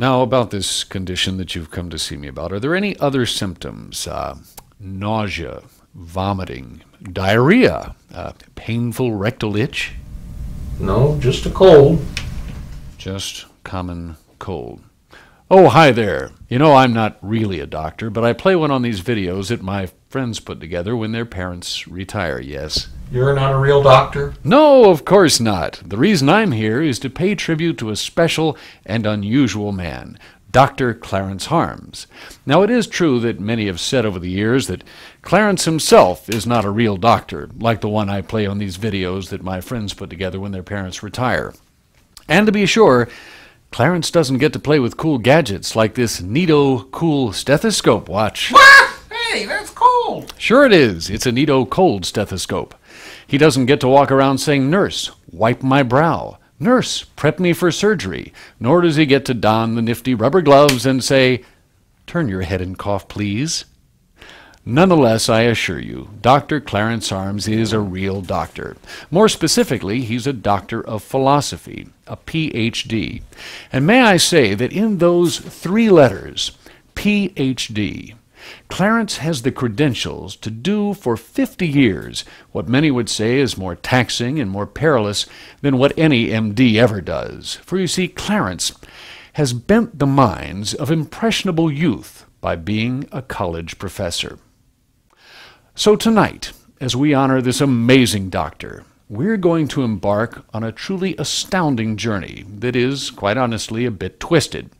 Now, about this condition that you've come to see me about, are there any other symptoms? Uh, nausea, vomiting, diarrhea, uh, painful rectal itch? No, just a cold. Just common cold. Oh, hi there. You know, I'm not really a doctor, but I play one on these videos that my friends put together when their parents retire, yes. You're not a real doctor? No, of course not. The reason I'm here is to pay tribute to a special and unusual man, Dr. Clarence Harms. Now, it is true that many have said over the years that Clarence himself is not a real doctor, like the one I play on these videos that my friends put together when their parents retire. And to be sure, Clarence doesn't get to play with cool gadgets like this neato cool stethoscope watch. Hey, that's cold. Sure it is. It's a neato cold stethoscope. He doesn't get to walk around saying, Nurse, wipe my brow. Nurse, prep me for surgery. Nor does he get to don the nifty rubber gloves and say, Turn your head and cough, please. Nonetheless, I assure you, Dr. Clarence Harms is a real doctor. More specifically, he's a doctor of philosophy, a PhD. And may I say that in those three letters, PhD, Clarence has the credentials to do for 50 years what many would say is more taxing and more perilous than what any MD ever does. For you see, Clarence has bent the minds of impressionable youth by being a college professor. So tonight, as we honor this amazing doctor, we're going to embark on a truly astounding journey that is, quite honestly, a bit twisted.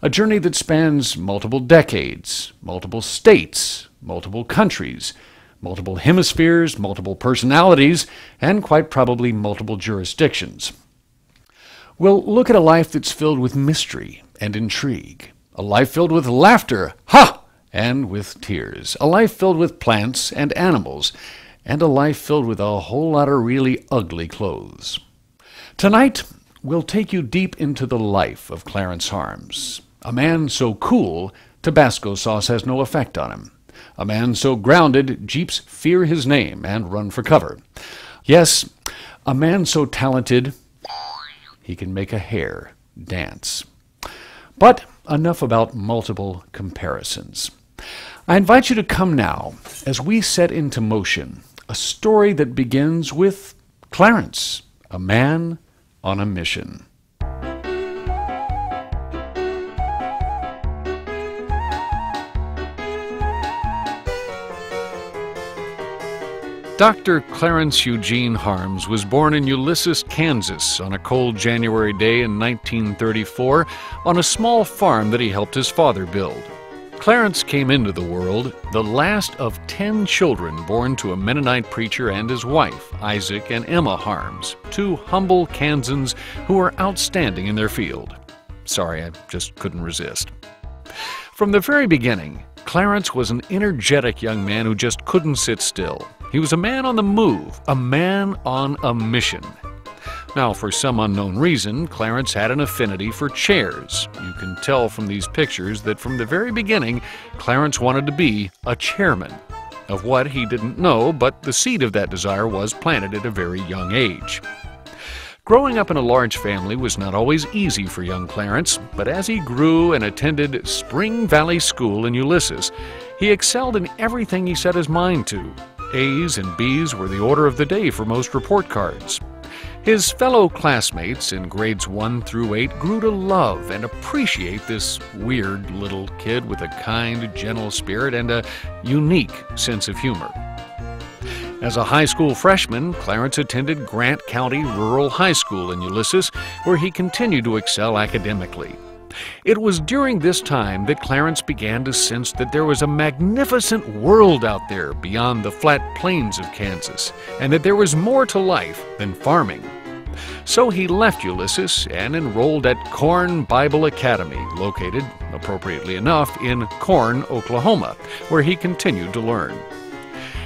A journey that spans multiple decades, multiple states, multiple countries, multiple hemispheres, multiple personalities, and quite probably multiple jurisdictions. We'll look at a life that's filled with mystery and intrigue, a life filled with laughter, ha! and with tears, a life filled with plants and animals, and a life filled with a whole lot of really ugly clothes. Tonight, we'll take you deep into the life of Clarence Harms, a man so cool, Tabasco sauce has no effect on him. A man so grounded, Jeeps fear his name and run for cover. Yes, a man so talented, he can make a hare dance. But enough about multiple comparisons. I invite you to come now as we set into motion a story that begins with Clarence, a man on a mission. Dr. Clarence Eugene Harms was born in Ulysses, Kansas on a cold January day in 1934 on a small farm that he helped his father build. Clarence came into the world the last of ten children born to a Mennonite preacher and his wife, Isaac and Emma Harms, two humble Kansans who were outstanding in their field. Sorry, I just couldn't resist. From the very beginning, Clarence was an energetic young man who just couldn't sit still. He was a man on the move, a man on a mission. Now, for some unknown reason, Clarence had an affinity for chairs. You can tell from these pictures that from the very beginning, Clarence wanted to be a chairman. Of what he didn't know, but the seed of that desire was planted at a very young age. Growing up in a large family was not always easy for young Clarence, but as he grew and attended Spring Valley School in Ulysses, he excelled in everything he set his mind to. A's and B's were the order of the day for most report cards. His fellow classmates in grades 1 through 8 grew to love and appreciate this weird little kid with a kind, gentle spirit and a unique sense of humor. As a high school freshman, Clarence attended Grant County Rural High School in Ulysses, where he continued to excel academically. It was during this time that Clarence began to sense that there was a magnificent world out there beyond the flat plains of Kansas, and that there was more to life than farming. So he left Ulysses and enrolled at Corn Bible Academy, located, appropriately enough, in Corn, Oklahoma, where he continued to learn.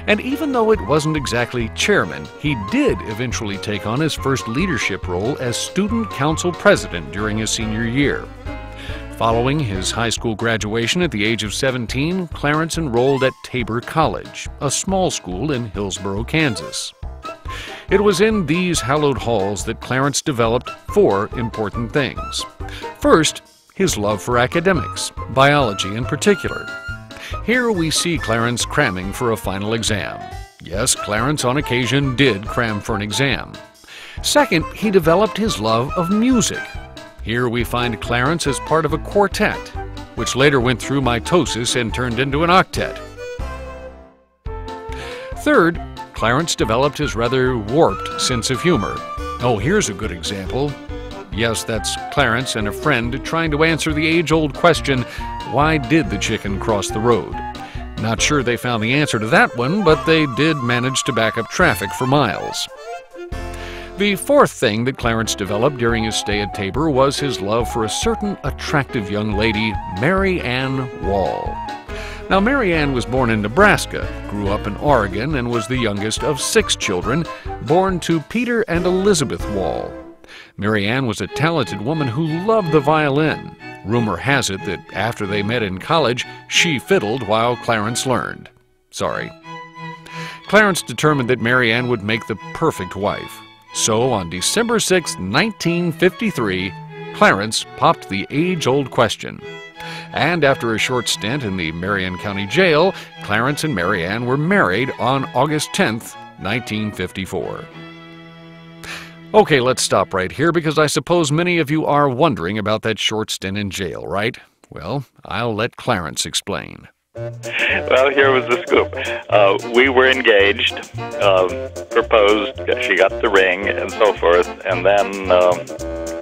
And even though it wasn't exactly chairman, he did eventually take on his first leadership role as student council president during his senior year. Following his high school graduation at the age of 17, Clarence enrolled at Tabor College, a small school in Hillsboro, Kansas. It was in these hallowed halls that Clarence developed four important things. First, his love for academics, biology in particular. Here we see Clarence cramming for a final exam. Yes, Clarence on occasion did cram for an exam. Second, he developed his love of music. Here we find Clarence as part of a quartet, which later went through mitosis and turned into an octet. Third, Clarence developed his rather warped sense of humor. Oh, here's a good example. Yes, that's Clarence and a friend trying to answer the age old question why did the chicken cross the road? Not sure they found the answer to that one, but they did manage to back up traffic for miles. The fourth thing that Clarence developed during his stay at Tabor was his love for a certain attractive young lady, Mary Ann Wall. Now, Mary Ann was born in Nebraska, grew up in Oregon, and was the youngest of six children, born to Peter and Elizabeth Wall. Mary Ann was a talented woman who loved the violin. Rumor has it that after they met in college, she fiddled while Clarence learned. Sorry. Clarence determined that Mary Ann would make the perfect wife. So on December 6, 1953, Clarence popped the age old question. And after a short stint in the Marion County Jail, Clarence and Mary Ann were married on August 10, 1954. Okay, let's stop right here because I suppose many of you are wondering about that short stint in jail, right? Well, I'll let Clarence explain. Well, here was the scoop. Uh, we were engaged, uh, proposed, she got the ring, and so forth, and then um,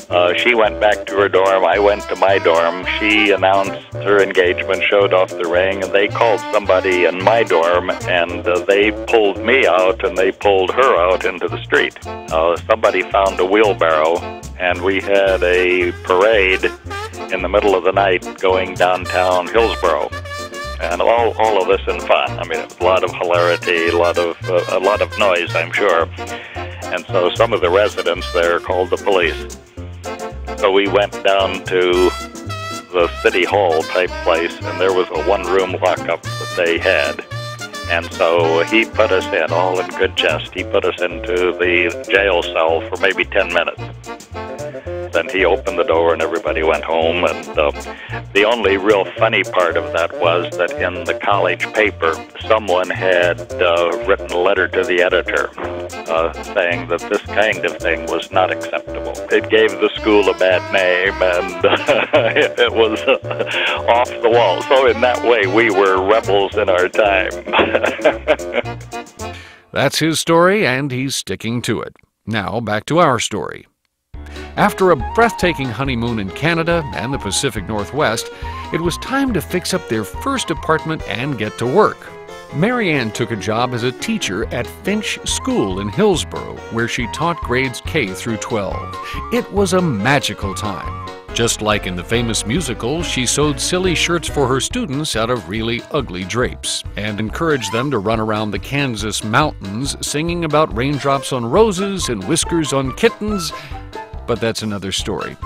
uh, she went back to her dorm. I went to my dorm. She announced her engagement, showed off the ring, and they called somebody in my dorm, and uh, they pulled me out and they pulled her out into the street. Uh, somebody found a wheelbarrow, and we had a parade in the middle of the night going downtown Hillsboro and all all of this in fun. I mean, a lot of hilarity, a lot of uh, a lot of noise, I'm sure. And so some of the residents there called the police. So we went down to the city hall type place, and there was a one room lockup that they had. And so he put us in, all in good jest. He put us into the jail cell for maybe 10 minutes. Then he opened the door and everybody went home. And uh, the only real funny part of that was that in the college paper, someone had uh, written a letter to the editor uh, saying that this kind of thing was not acceptable. It gave the school a bad name and it was uh, off the wall. So, in that way, we were rebels in our time. That's his story, and he's sticking to it. Now, back to our story. After a breathtaking honeymoon in Canada and the Pacific Northwest, it was time to fix up their first apartment and get to work. Mary Ann took a job as a teacher at Finch School in Hillsboro, where she taught grades K through 12. It was a magical time. Just like in the famous musical, she sewed silly shirts for her students out of really ugly drapes and encouraged them to run around the Kansas mountains singing about raindrops on roses and whiskers on kittens but that's another story.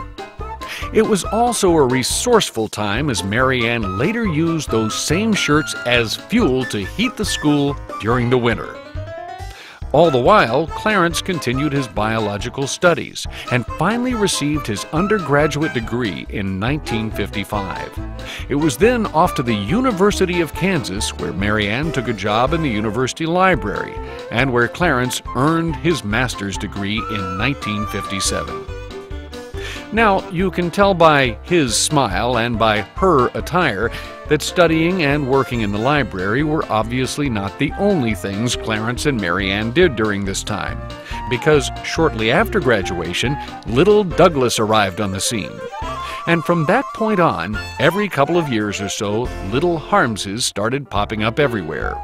It was also a resourceful time as Mary Ann later used those same shirts as fuel to heat the school during the winter. All the while, Clarence continued his biological studies and finally received his undergraduate degree in 1955. It was then off to the University of Kansas, where Mary Ann took a job in the university library, and where Clarence earned his master's degree in 1957. Now, you can tell by his smile and by her attire that studying and working in the library were obviously not the only things Clarence and Mary Ann did during this time, because shortly after graduation, little Douglas arrived on the scene. And from that point on, every couple of years or so, little Harmses started popping up everywhere.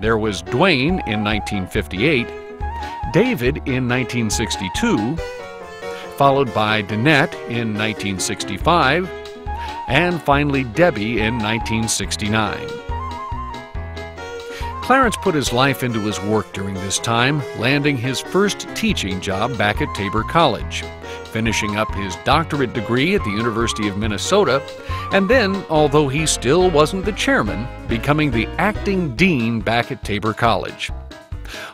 There was Duane in 1958, David in 1962, followed by Danette in 1965, and finally Debbie in 1969. Clarence put his life into his work during this time, landing his first teaching job back at Tabor College, finishing up his doctorate degree at the University of Minnesota, and then, although he still wasn't the chairman, becoming the acting dean back at Tabor College.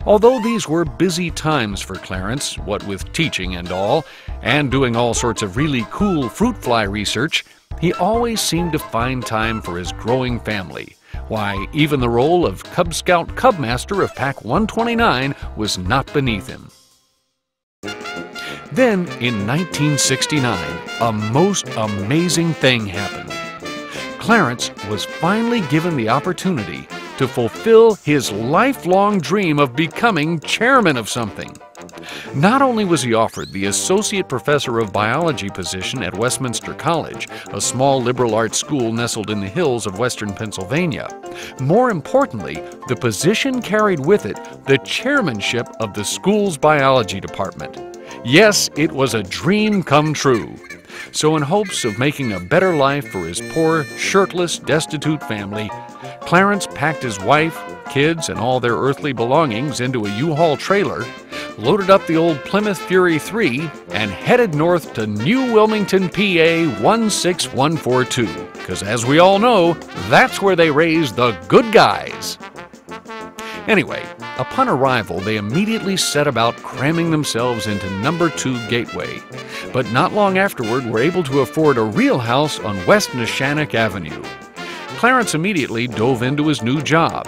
Although these were busy times for Clarence, what with teaching and all, and doing all sorts of really cool fruit fly research, he always seemed to find time for his growing family. Why, even the role of Cub Scout Cubmaster of Pack 129 was not beneath him. Then, in 1969, a most amazing thing happened. Clarence was finally given the opportunity to fulfill his lifelong dream of becoming chairman of something. Not only was he offered the Associate Professor of Biology position at Westminster College, a small liberal arts school nestled in the hills of western Pennsylvania, more importantly, the position carried with it the chairmanship of the school's biology department. Yes, it was a dream come true. So, in hopes of making a better life for his poor, shirtless, destitute family, Clarence packed his wife, kids, and all their earthly belongings into a U Haul trailer, loaded up the old Plymouth Fury 3, and headed north to New Wilmington, PA 16142. Because, as we all know, that's where they raise the good guys. Anyway, upon arrival, they immediately set about cramming themselves into number 2 Gateway, but not long afterward were able to afford a real house on West Neshannock Avenue. Clarence immediately dove into his new job.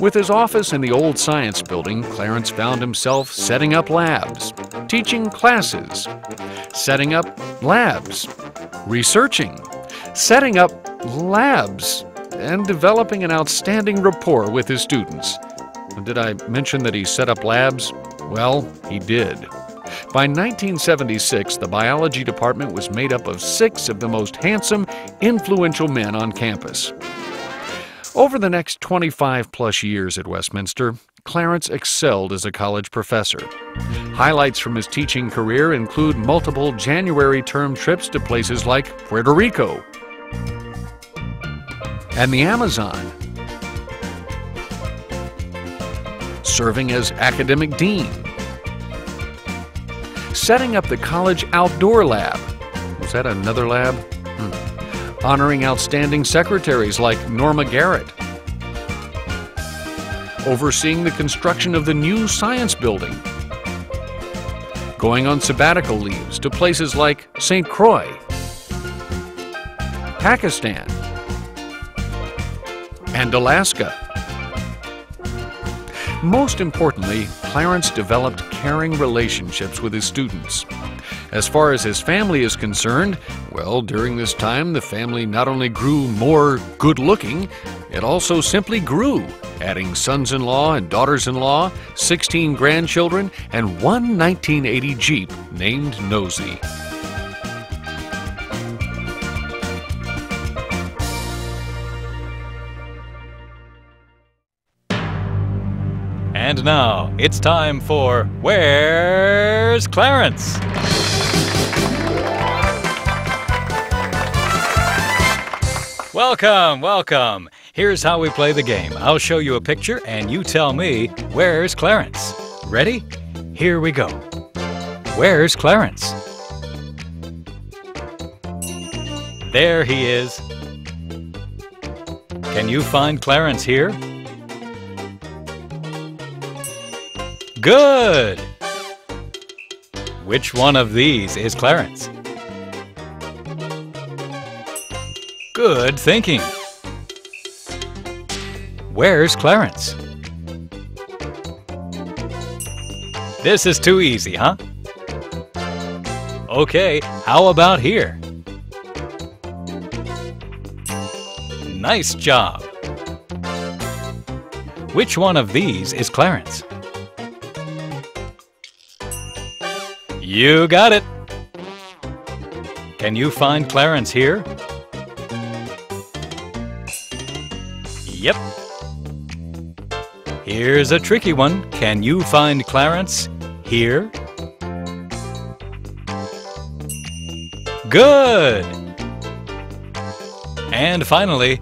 With his office in the old science building, Clarence found himself setting up labs, teaching classes, setting up labs, researching, setting up labs, and developing an outstanding rapport with his students. Did I mention that he set up labs? Well, he did. By 1976, the biology department was made up of six of the most handsome, influential men on campus. Over the next 25 plus years at Westminster, Clarence excelled as a college professor. Highlights from his teaching career include multiple January term trips to places like Puerto Rico and the Amazon, serving as academic dean, setting up the college outdoor lab. Was that another lab? Hmm. Honoring outstanding secretaries like Norma Garrett. Overseeing the construction of the new science building. Going on sabbatical leaves to places like St. Croix, Pakistan, and Alaska. Most importantly, Clarence developed caring relationships with his students. As far as his family is concerned, well, during this time, the family not only grew more good looking, it also simply grew, adding sons in law and daughters in law, 16 grandchildren, and one 1980 Jeep named Nosy. Now it's time for Where's Clarence? Welcome, welcome. Here's how we play the game. I'll show you a picture and you tell me, Where's Clarence? Ready? Here we go. Where's Clarence? There he is. Can you find Clarence here? Good! Which one of these is Clarence? Good thinking. Where's Clarence? This is too easy, huh? Okay, how about here? Nice job. Which one of these is Clarence? You got it. Can you find Clarence here? Yep. Here's a tricky one. Can you find Clarence here? Good! And finally,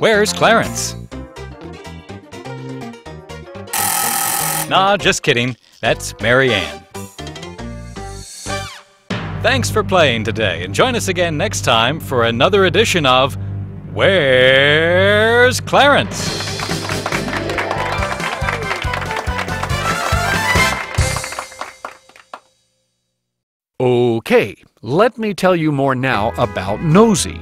where's Clarence? Nah, just kidding. That's Mary Ann. Thanks for playing today, and join us again next time for another edition of Where's Clarence? Okay, Let me tell you more now about Nosy.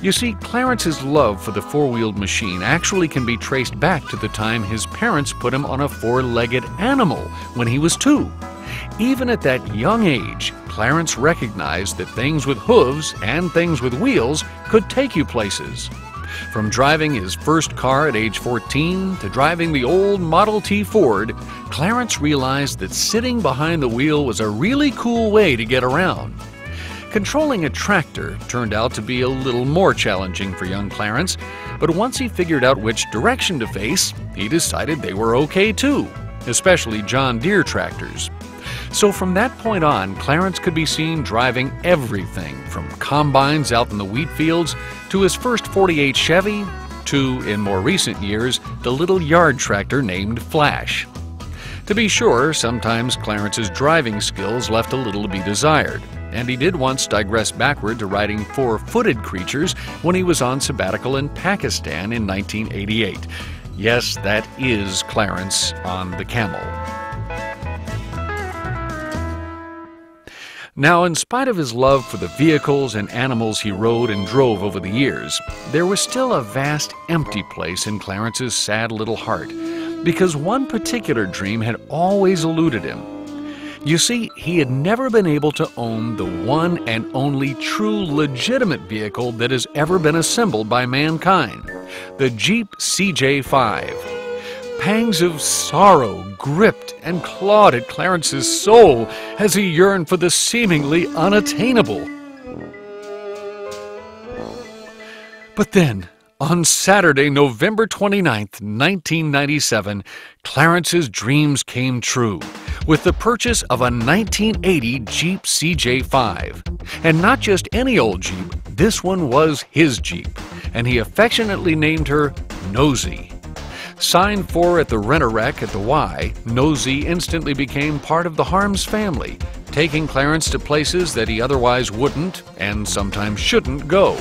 You see, Clarence's love for the four wheeled machine actually can be traced back to the time his parents put him on a four legged animal when he was two. Even at that young age, Clarence recognized that things with hooves and things with wheels could take you places. From driving his first car at age 14 to driving the old Model T Ford, Clarence realized that sitting behind the wheel was a really cool way to get around. Controlling a tractor turned out to be a little more challenging for young Clarence, but once he figured out which direction to face, he decided they were okay too, especially John Deere tractors. So from that point on, Clarence could be seen driving everything from combines out in the wheat fields to his first 48 Chevy to, in more recent years, the little yard tractor named Flash. To be sure, sometimes Clarence's driving skills left a little to be desired and he did once digress backward to riding four footed creatures when he was on sabbatical in Pakistan in 1988. Yes, that is Clarence on the camel. Now, in spite of his love for the vehicles and animals he rode and drove over the years, there was still a vast empty place in Clarence's sad little heart, because one particular dream had always eluded him you see, he had never been able to own the one and only true legitimate vehicle that has ever been assembled by mankind the Jeep CJ5. Pangs of sorrow gripped and clawed at Clarence's soul as he yearned for the seemingly unattainable. But then, on Saturday, November 29, 1997, Clarence's dreams came true with the purchase of a 1980 Jeep CJ5. And not just any old Jeep, this one was his Jeep, and he affectionately named her Nosy. Signed for at the Rent-A-Wreck at the Y, Nosy instantly became part of the Harms family, taking Clarence to places that he otherwise wouldn't and sometimes shouldn't go.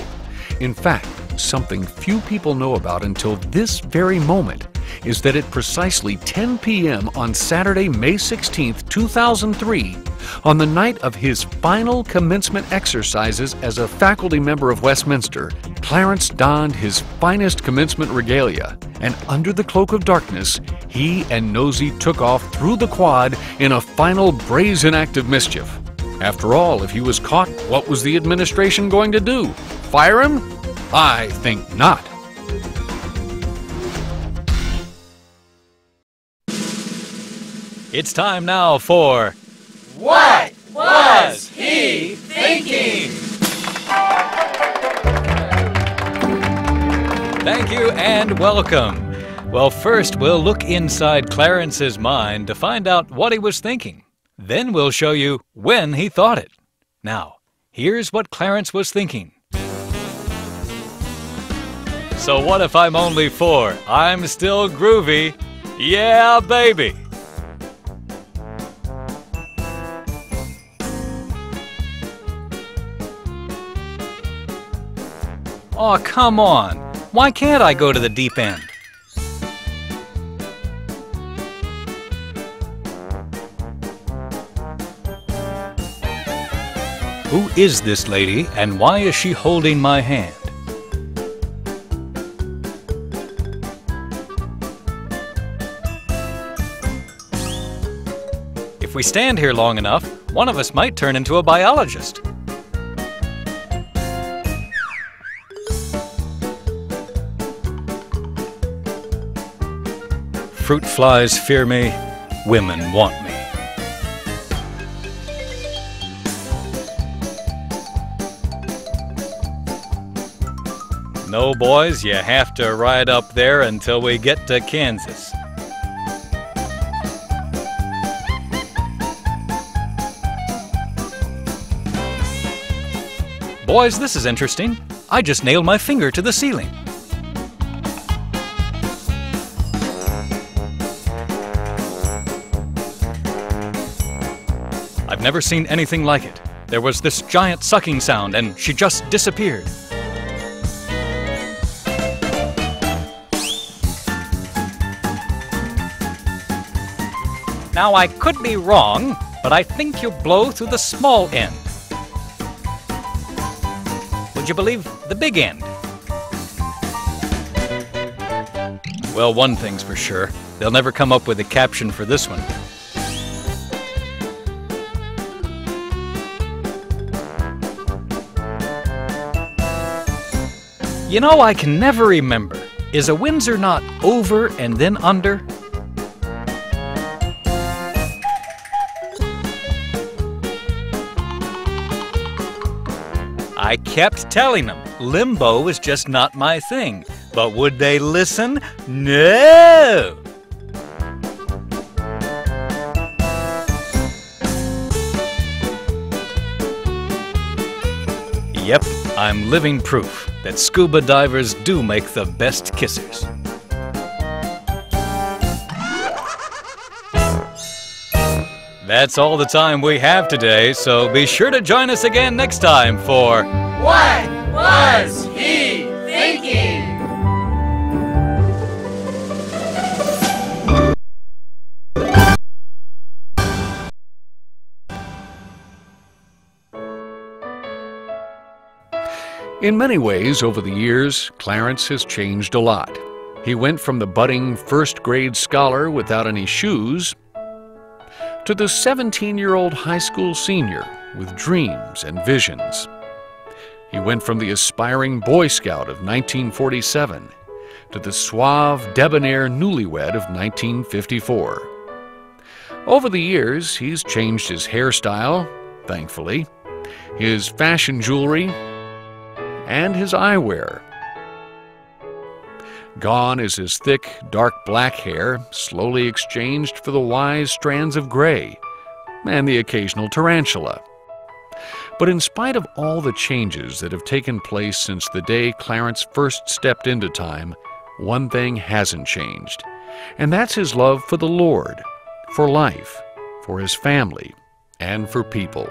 In fact, something few people know about until this very moment is that at precisely 10 p.m. on Saturday, May 16, 2003, on the night of his final commencement exercises as a faculty member of Westminster, Clarence donned his finest commencement regalia, and under the cloak of darkness, he and Nosy took off through the quad in a final brazen act of mischief. After all, if he was caught, what was the administration going to do? Fire him? I think not. It's time now for What Was He Thinking? Thank you and welcome. Well, first we'll look inside Clarence's mind to find out what he was thinking. Then we'll show you when he thought it. Now, here's what Clarence was thinking. So what if I'm only four? I'm still groovy. Yeah, baby. Oh, come on. Why can't I go to the deep end? Who is this lady and why is she holding my hand? If we stand here long enough, one of us might turn into a biologist. Fruit flies fear me, women want me. No, boys, you have to ride up there until we get to Kansas. Boys, this is interesting. I just nailed my finger to the ceiling. I've never seen anything like it. There was this giant sucking sound, and she just disappeared. Now, I could be wrong, but I think you blow through the small end. would you believe, the big end. Well, one thing's for sure they'll never come up with a caption for this one. You know, I can never remember. Is a Windsor knot over and then under? I kept telling them limbo was just not my thing. But would they listen? No! Yep, I'm living proof that scuba divers do make the best kissers. That's all the time we have today, so be sure to join us again next time for What Was He In many ways, over the years, Clarence has changed a lot. He went from the budding first grade scholar without any shoes to the 17 year old high school senior with dreams and visions. He went from the aspiring Boy Scout of 1947 to the suave, debonair newlywed of 1954. Over the years, he's changed his hairstyle, thankfully, his fashion jewelry, and his eyewear. Gone is his thick, dark black hair, slowly exchanged for the wise strands of gray, and the occasional tarantula. But in spite of all the changes that have taken place since the day Clarence first stepped into time, one thing hasn't changed, and that's his love for the Lord, for life, for his family, and for people.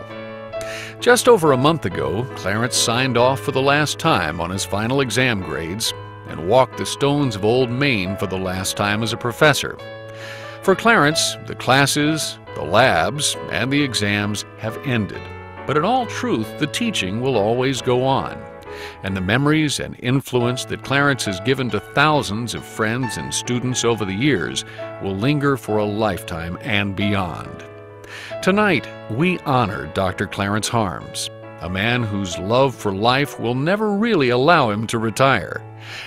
Just over a month ago, Clarence signed off for the last time on his final exam grades and walked the stones of Old Main for the last time as a professor. For Clarence, the classes, the labs, and the exams have ended. But in all truth, the teaching will always go on. And the memories and influence that Clarence has given to thousands of friends and students over the years will linger for a lifetime and beyond. Tonight, we honor Dr. Clarence Harms, a man whose love for life will never really allow him to retire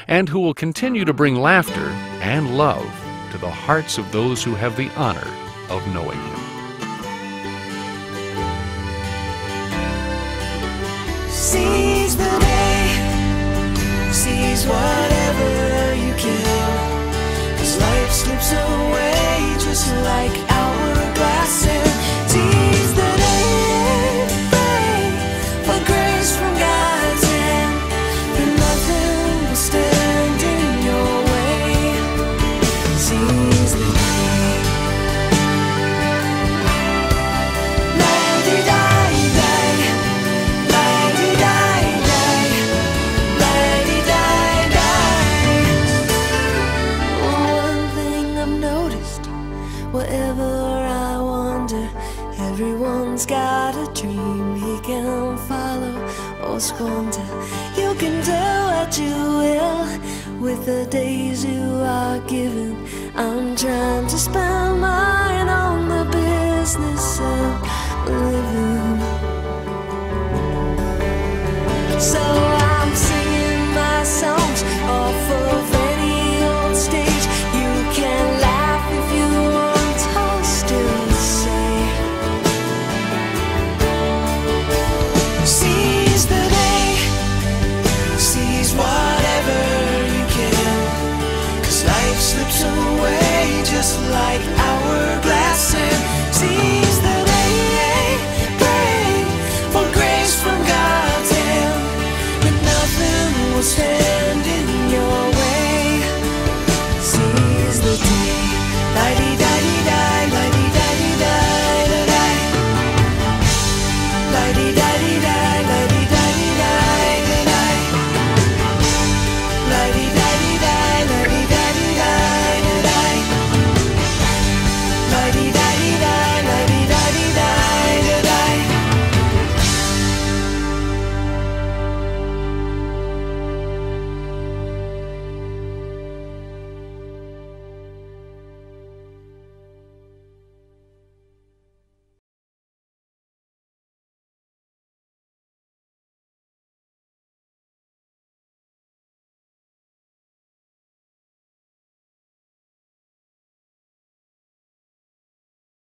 and who will continue to bring laughter and love to the hearts of those who have the honor of knowing him. Seize the days you are given. I'm trying to spend.